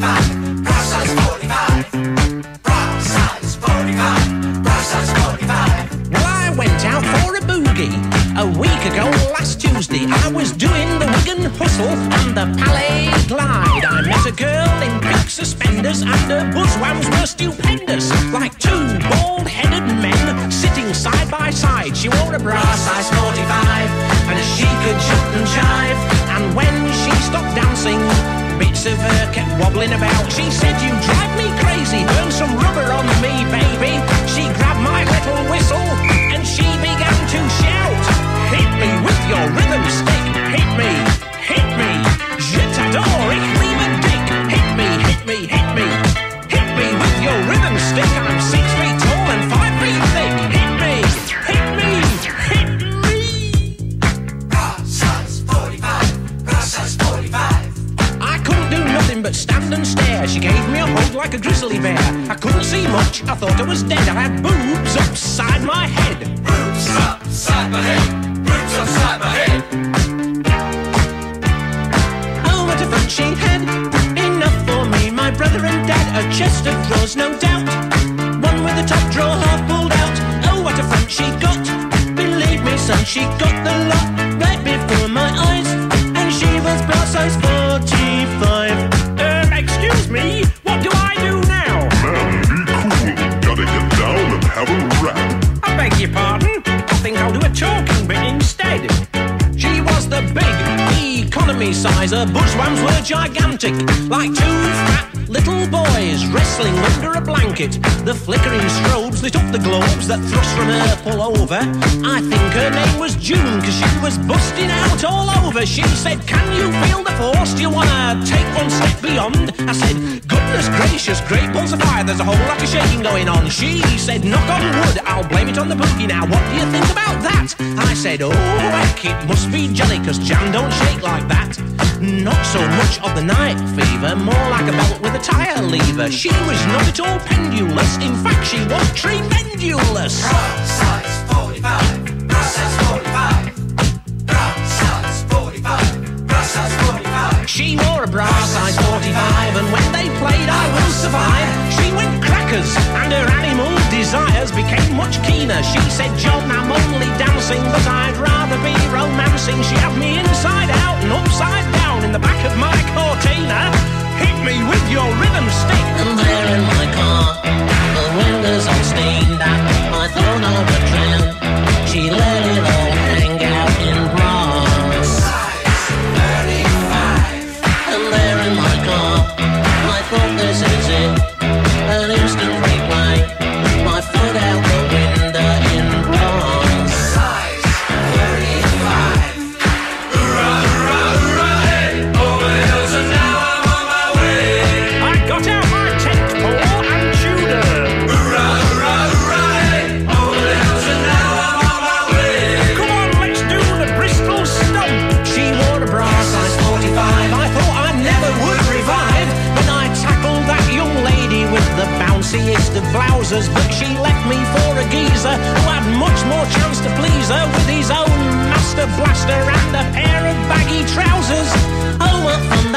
45, bra size 45. Bra size 45, bra size 45. Well, I went out for a boogie a week ago last Tuesday. I was doing the Wigan hustle on the Palais Glide. I met a girl in pink suspenders and her buzzwams were stupendous. Like two bald-headed men sitting side by side. She wore a bra size 45 and she could jump and jive. Bits of her kept wobbling about. She said, you drive me crazy, burn some rubber on me, baby. She grabbed my little whistle and she began to shout, hit me with your rhythm stick, hit me, hit me. Je t'adore, ich liebe dich. Hit me, hit me, hit me. Hit me with your rhythm stick. I'm six feet tall but stand and stare. She gave me a hug like a grizzly bear. I couldn't see much, I thought I was dead. I had boobs upside my head. Roots upside my head, roots upside my head. Oh, what a fun she had. Enough for me, my brother and dad. A chest of drawers, no doubt. One with the top drawer half pulled out. Oh, what a front she got. Believe me, son, she got the lot Her bushwams were gigantic, like two fat little boys wrestling under a blanket. The flickering strobes lit up the globes that thrust from her pull over. I think her name was June, cause she was busting out all over. She said, Can you feel the force? Do you wanna take one step beyond? I said, Goodness gracious, great balls of fire, there's a whole lot of shaking going on. She said, Knock on wood, I'll blame it on the boogie now. What do you think about that? I said, Oh, heck, it must be jelly, cause jam don't shake like that. Not so much of the night fever, more like a belt with a tire lever. She was not at all pendulous, in fact, she was tremendous. Bra size 45, bra size 45. Bra size 45, bra size 45. She wore a bra size 45, and when they played I Will Survive, she went crackers, and her animal desires became much keener. She said, John, I'm only dancing, but I'd rather be romancing. She had me inside out and upside down in the back of my Cortina. Hit me with your rhythm stick. Blouses. But she left me for a geezer who had much more chance to please her with his own master blaster and a pair of baggy trousers. Oh,